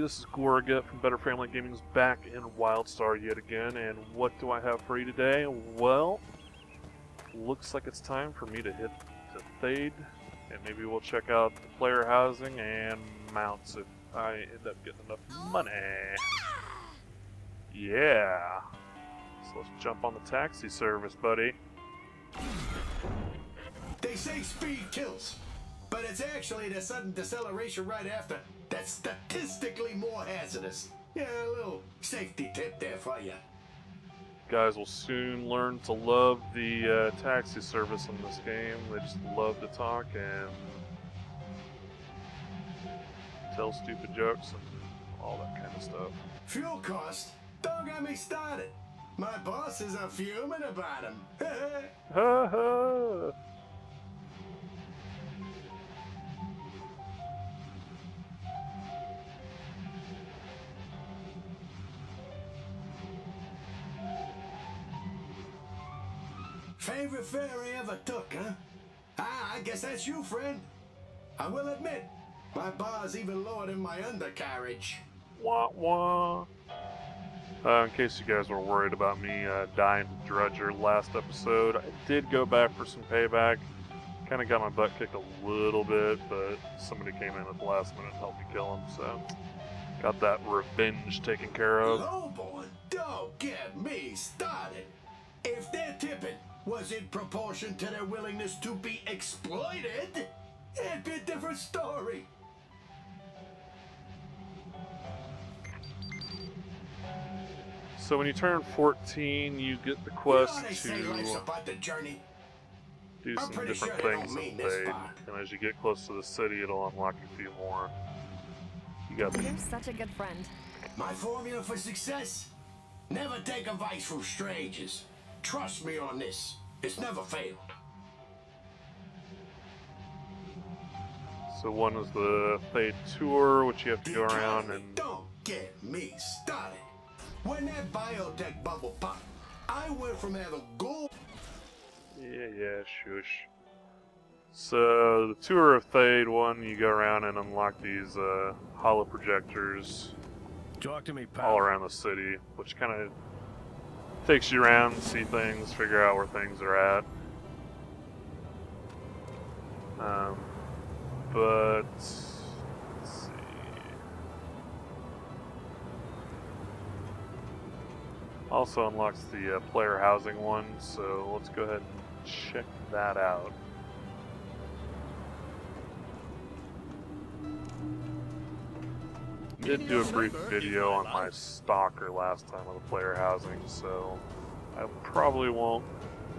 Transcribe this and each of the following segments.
this is Goregut from Better Family Gaming's back in WildStar yet again, and what do I have for you today? Well, looks like it's time for me to hit to Thayd, and maybe we'll check out the player housing and mounts if I end up getting enough money. Yeah. So let's jump on the taxi service, buddy. They say speed kills, but it's actually the sudden deceleration right after that's statistically more hazardous. Yeah, a little safety tip there for you. Guys will soon learn to love the uh, taxi service in this game. They just love to talk and tell stupid jokes and all that kind of stuff. Fuel cost? Don't get me started. My bosses are fuming about them. Ha ha! Favorite ferry ever took, huh? Ah, I guess that's you, friend. I will admit, my bar's even lower than my undercarriage. Wah wah. Uh, in case you guys were worried about me uh, dying to Drudger last episode, I did go back for some payback. Kind of got my butt kicked a little bit, but somebody came in at the last minute and helped me kill him, so got that revenge taken care of. Lowborn, don't get me started. If their tipping was in proportion to their willingness to be exploited, it'd be a different story. So when you turn 14, you get the You know quest they say life's to about the journey. do I'm some different sure things don't in mean this Thayd, far. and as you get close to the city, it'll unlock a few more. You got the You're such a good friend. My formula for success? Never take advice from strangers. Trust me on this. It's never failed. So one is the Thayd tour, which you have to go around and Don't get me started. When that biotech bubble popped, I went from having gold. yeah, yeah, shush. So the tour of Thayd one, you go around and unlock these uh, hollow projectors Talk to me, pal. all around the city, which kind of takes you around, see things, figure out where things are at. Um, but let's see. Also unlocks the uh, player housing one, so let's go ahead and check that out. Did do a brief video on my stalker last time with the player housing, so I probably won't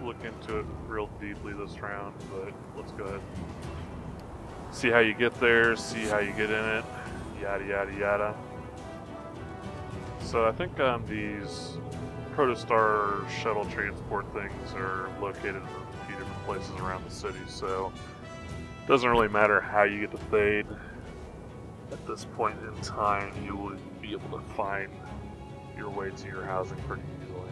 look into it real deeply this round, but let's go ahead see how you get there, see how you get in it, yada yada yada. So I think um, these Protostar shuttle transport things are located in a few different places around the city, so it doesn't really matter how you get to Thayd. At this point in time, you would be able to find your way to your housing pretty easily.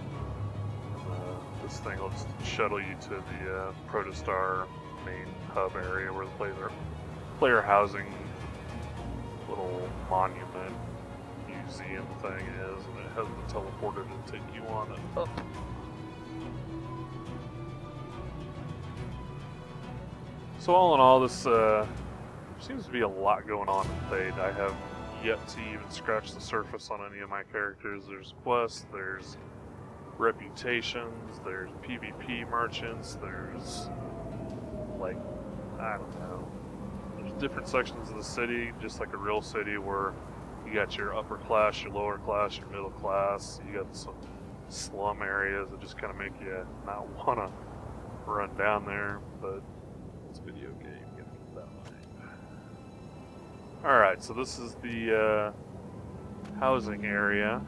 And, uh, this thing will just shuttle you to the uh, Protostar main hub area where the player, player housing little monument museum thing is, and it has the teleporter to take you on and up. So all in all, this uh, seems to be a lot going on in Thayd. I have yet to even scratch the surface on any of my characters. There's quests, there's reputations, there's PvP merchants, there's like I don't know. There's different sections of the city, just like a real city where you got your upper class, your lower class, your middle class. You got some slum areas that just kind of make you not want to run down there, but it's video game. Alright, so this is the uh, housing area.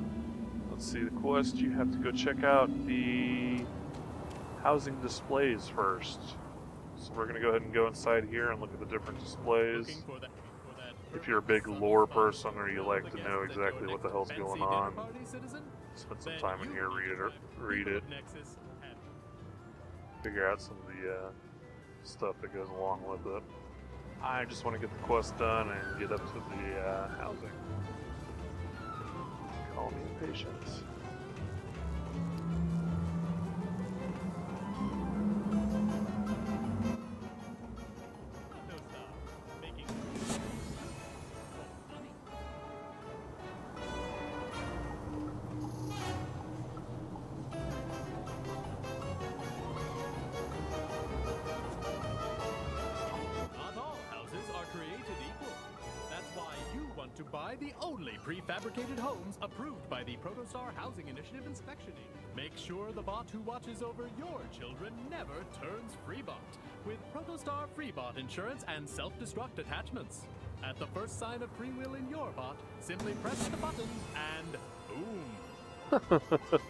Let's see the quest. You have to go check out the housing displays first. So we're gonna go ahead and go inside here and look at the different displays. If you're a big lore person or you like to know exactly what the hell's going on, spend some time in here, read it, or read it, figure out some of the uh, stuff that goes along with it. I just want to get the quest done and get up to the uh, housing. Call me impatient. Prefabricated homes approved by the Protostar Housing Initiative Inspection Inspectioning. Make sure the bot who watches over your children never turns freebot with Protostar Freebot insurance and self-destruct attachments. At the first sign of free will in your bot, simply press the button and boom.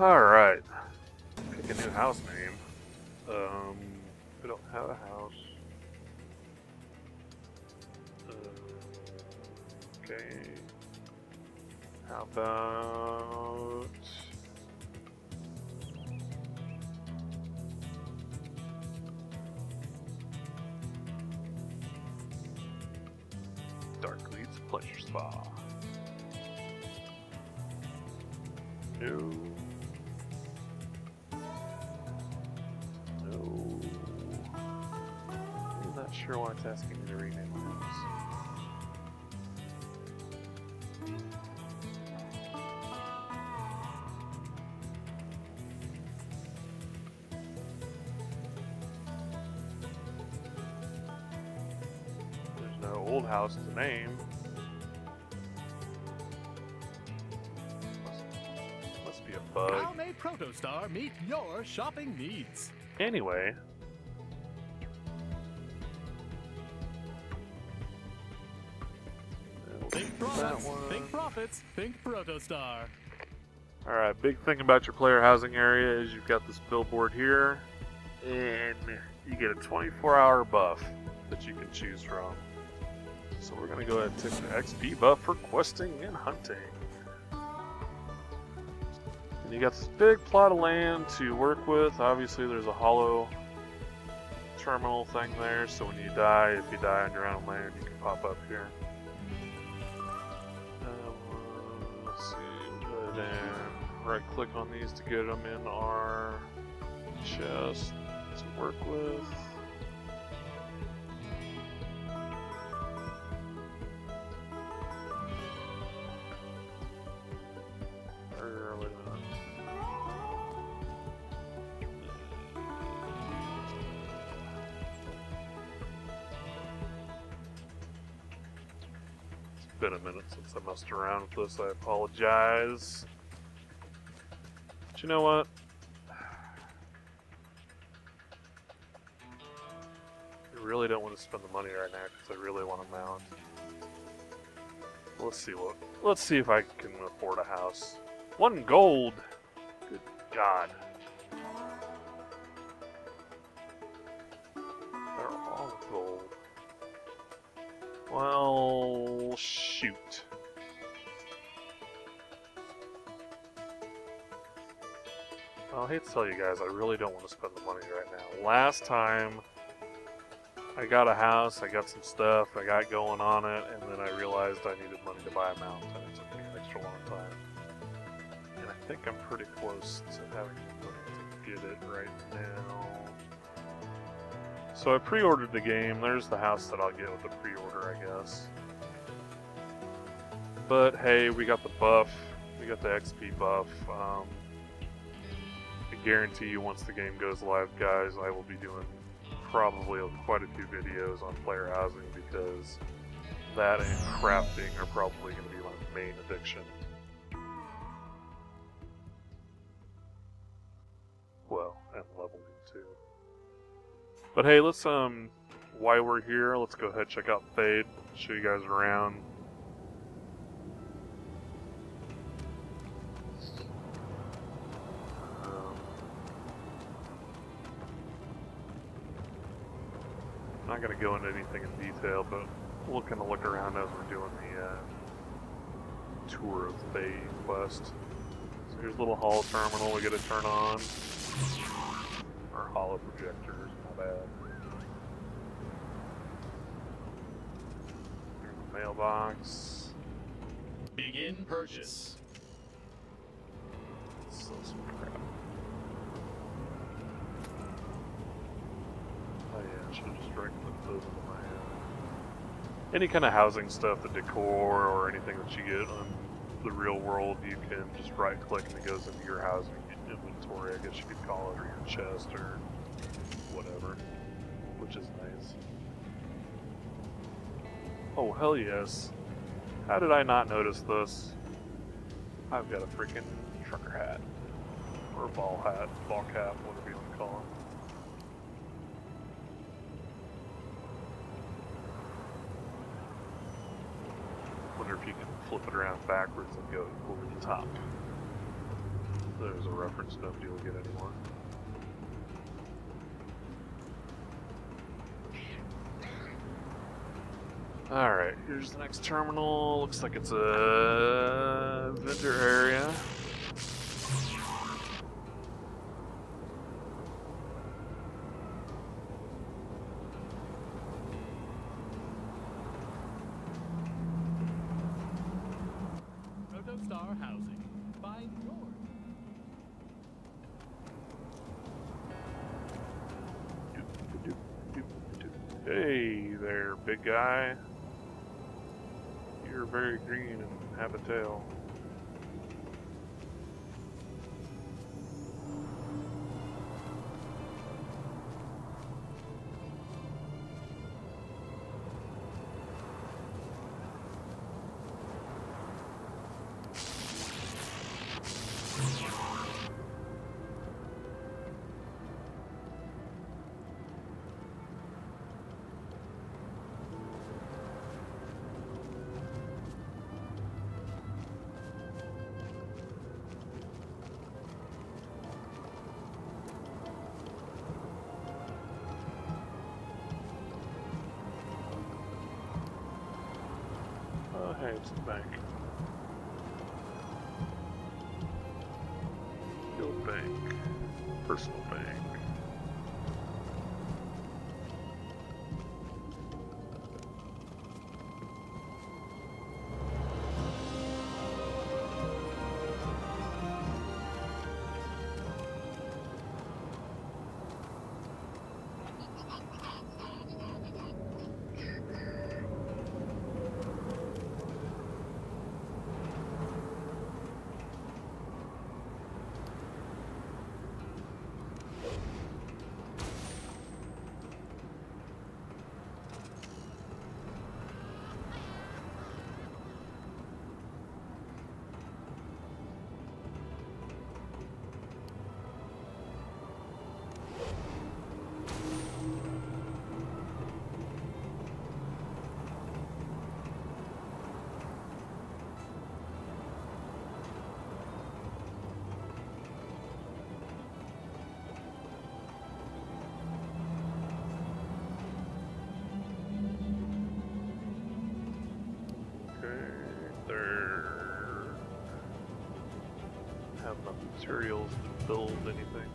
Alright. Pick a new house name. Um, we don't have a house. Okay. How about... Darklead's Pleasure Spa. No. No. I'm not sure why it's asking me to rename Protostar meet your shopping needs? Anyway. Think profits, that products, one. think profits, think Protostar. Alright, big thing about your player housing area is you've got this billboard here, and you get a 24 hour buff that you can choose from. So we're going to go ahead and take the XP buff for questing and hunting. You got this big plot of land to work with. Obviously, there's a hollow terminal thing there, so when you die, if you die on your own land, you can pop up here. Um, let's see, and right click on these to get them in our chest to work with. Messed around with this. I apologize. But you know what? I really don't want to spend the money right now because I really want to mount. Let's see what. Let's see if I can afford a house. One gold. Good God. They're all gold. Well, shoot. I hate to tell you guys, I really don't want to spend the money right now. Last time, I got a house, I got some stuff, I got going on it, and then I realized I needed money to buy a mount, and it took me an extra long time. And I think I'm pretty close to having money to get it right now. So I pre-ordered the game. There's the house that I'll get with the pre-order, I guess. But hey, we got the buff. We got the XP buff. Um, guarantee you, once the game goes live, guys, I will be doing probably quite a few videos on player housing because that and crafting are probably going to be my main addiction. Well, and leveling too. But hey, let's um, while we're here, let's go ahead check out Thayd. Show you guys around. Not gonna go into anything in detail, but we'll kind of look around as we're doing the uh, tour of Bay quest. So here's a little hall terminal we gotta turn on. Our hollow projectors, my bad. Here's the mailbox. Begin purchase. Sell some crap. Oh yeah, I should have just right clicked those into my uh, Oh, uh, any kind of housing stuff, the decor or anything that you get on the real world, you can just right click and it goes into your housing inventory, I guess you could call it, or your chest or whatever, which is nice. Oh hell yes! How did I not notice this? I've got a freaking trucker hat. Or a ball hat, ball cap, whatever you want to call it. Wonder if you can flip it around backwards and go over the top. There's a reference nobody will get anymore. Alright, here's the next terminal. Looks like it's a vendor area. Guy. You're very green and have a tail. Hey, it's the bank. Guild Bank. Personal bank. Materials to build anything.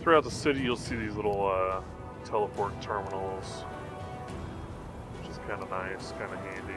Throughout the city, you'll see these little uh, teleport terminals, which is kind of nice, kind of handy.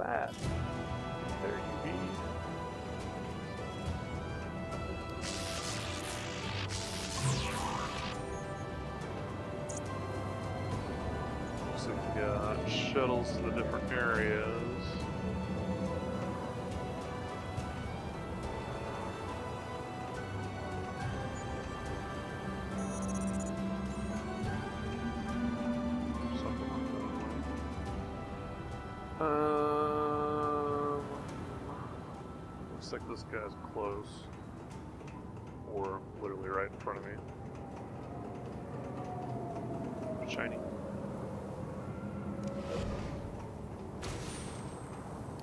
There you be. So we got shuttles to the different areas. Looks like this guy's close. Or literally right in front of me. Shiny.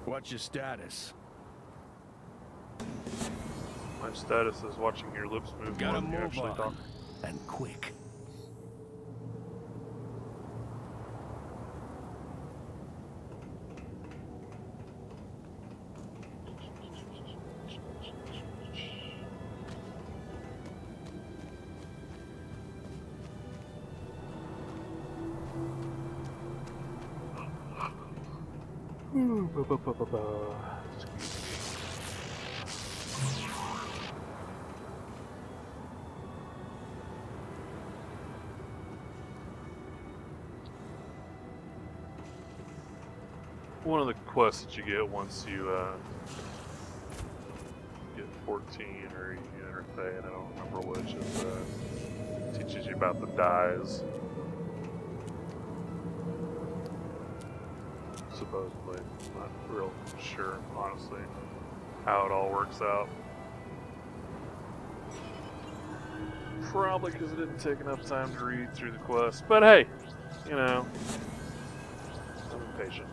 What's your status? My status is watching your lips move Gotta more than you move actually on. talk. And quick. One of the quests that you get once you uh, get 14 or you enter Thayd, and I don't remember which, is uh, teaches you about the dyes. Supposedly. I'm Not real sure, honestly, how it all works out. Probably because it didn't take enough time to read through the quest. But hey, you know, I'm impatient.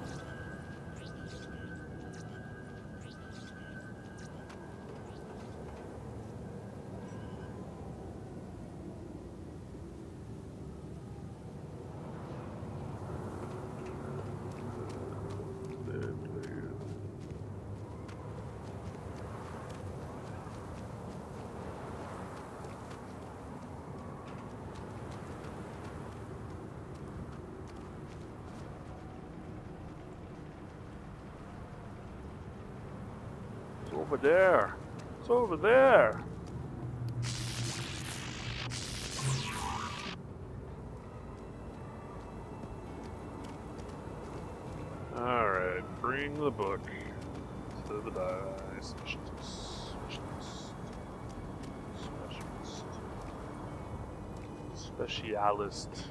It's over there. It's over there. Alright, bring the book to the dye specialist. Specialist. Specialist.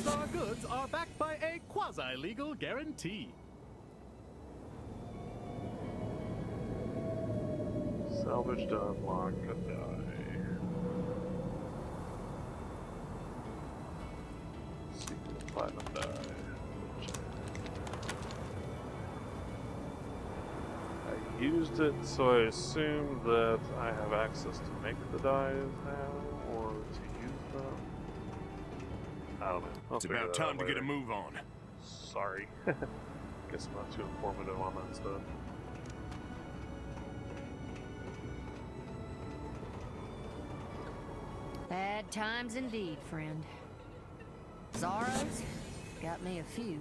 Protostar goods are backed by a quasi-legal guarantee. Salvage to unlock a dye. Secret platinum dye. I used it, so I assume that I have access to make the dyes now, or. I don't know. I'll It's about time to get a move on. Sorry. Guess I'm not too informative on that stuff. Bad times indeed, friend. Zorro's got me a few.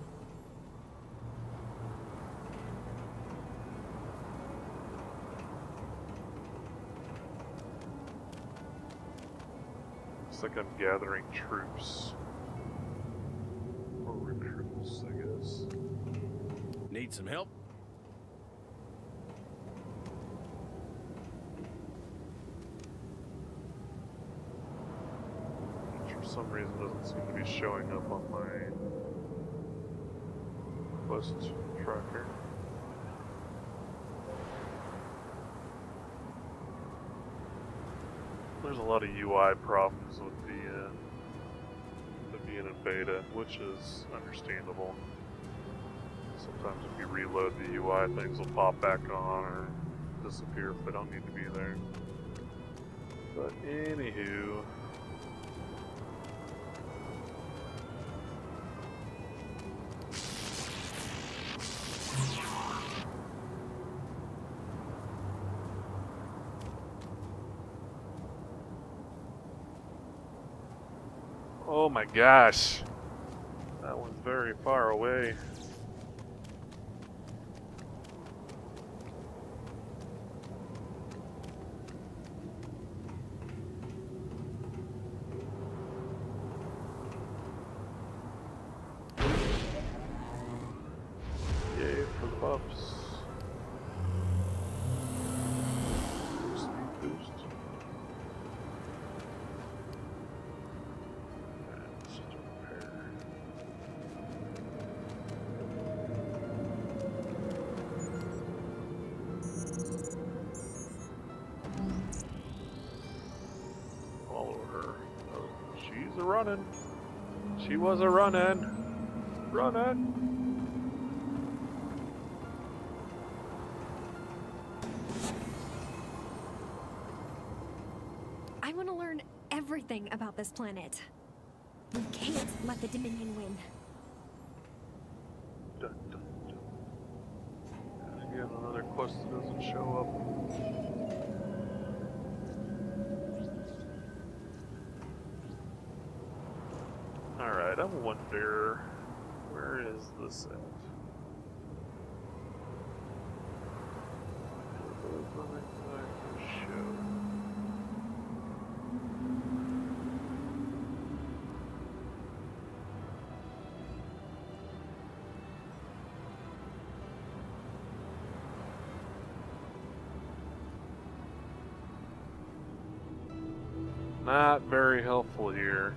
Looks like I'm gathering troops. Need some help? For some reason doesn't seem to be showing up on my quest tracker. There's a lot of UI problems with the, uh, the being in beta, which is understandable. Sometimes if you reload the UI, things will pop back on or disappear if they don't need to be there. But anywho, Oh my gosh. That one's very far away. Running. She was a running. Running. I want to learn everything about this planet. We can't let the Dominion win. Dun, dun, dun. Again, another quest that doesn't show up. Alright, I wonder where is this at? Not very helpful here.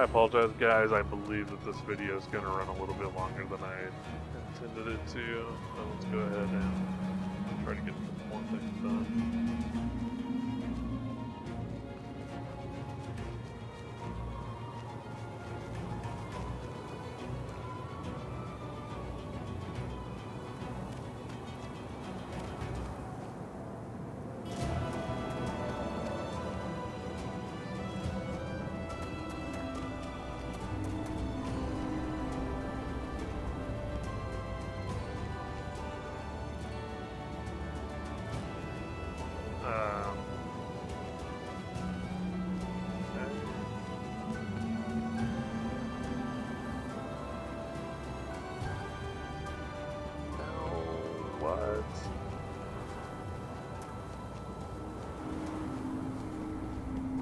I apologize, guys. I believe that this video is going to run a little bit longer than I intended it to. So let's go ahead and try to get some more things done. What?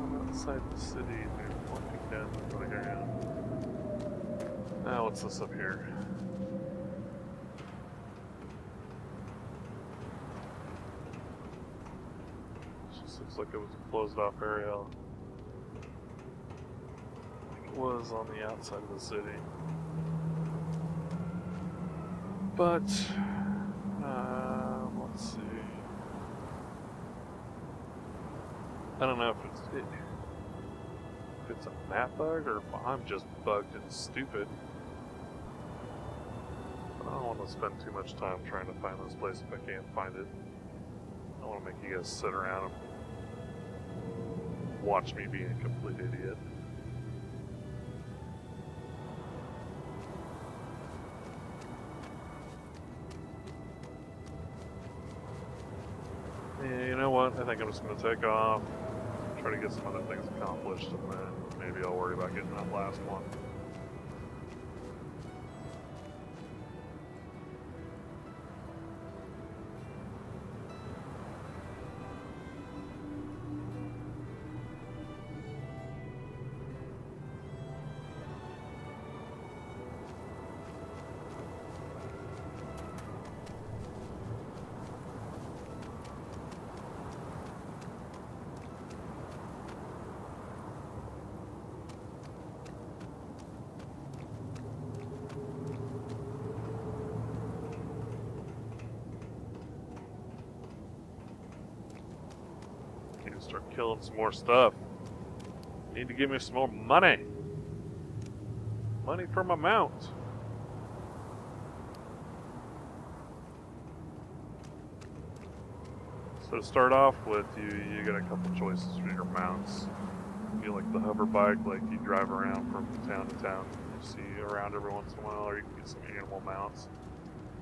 I'm outside the city, maybe walking down the playground. Now, what's this up here? Just looks like it was a closed off area. It was on the outside of the city. But, um, let's see. I don't know if it's it, if it's a map bug or if I'm just bugged and stupid. I don't want to spend too much time trying to find this place if I can't find it. I want to make you guys sit around and watch me be a complete idiot. Yeah, you know what? I think I'm just going to take off, try to get some other things accomplished, and then maybe I'll worry about getting that last one. Start killing some more stuff. Need to give me some more money. Money for my mount. So to start off with, you you get a couple choices for your mounts. You like the hover bike, like you drive around from town to town. You see around every once in a while, or you can get some animal mounts.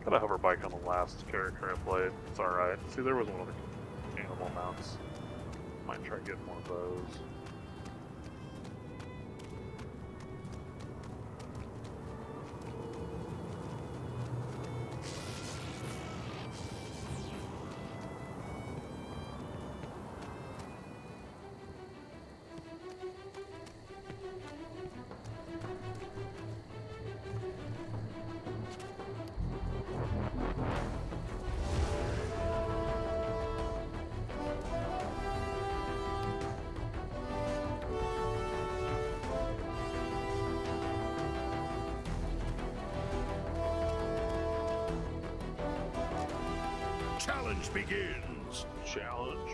Got a hover bike on the last character I played. It's alright. See, there was one of the animal mounts. Try getting more of challenge begins. Challenge